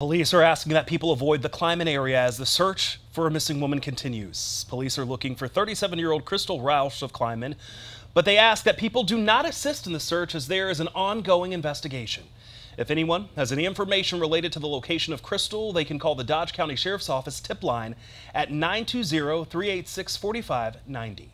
Police are asking that people avoid the Clyman area as the search for a missing woman continues. Police are looking for 37 year old Crystal Rasch of Clyman, but they ask that people do not assist in the search as there is an ongoing investigation. If anyone has any information related to the location of Crystal, they can call the Dodge County Sheriff's Office tip line at 920 386 4590.